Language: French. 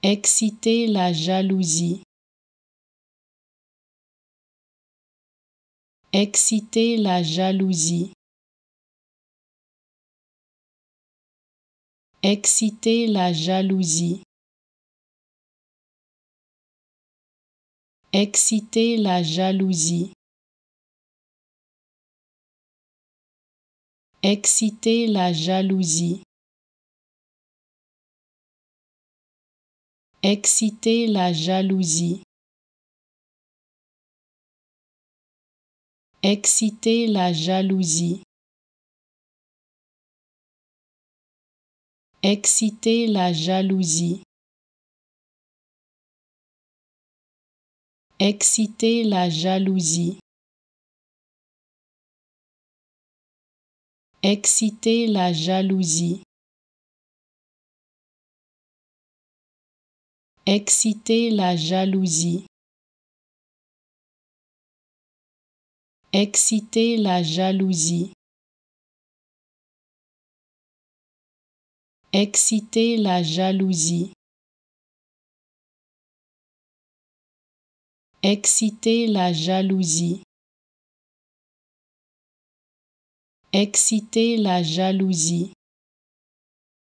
Exciter la jalousie. Exciter la jalousie. Exciter la jalousie. Exciter la jalousie. Exciter la jalousie. Exciter la jalousie. Exciter la jalousie. Exciter la jalousie. Exciter la jalousie. Exciter la jalousie. Exciter la jalousie. Exciter la jalousie. Exciter la jalousie. Exciter la jalousie. Exciter la jalousie.